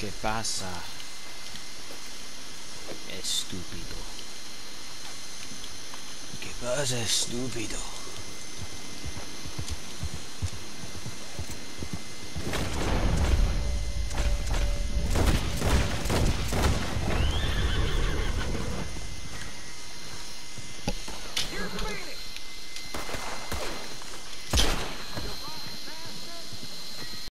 ¿Qué pasa? che cosa è stupido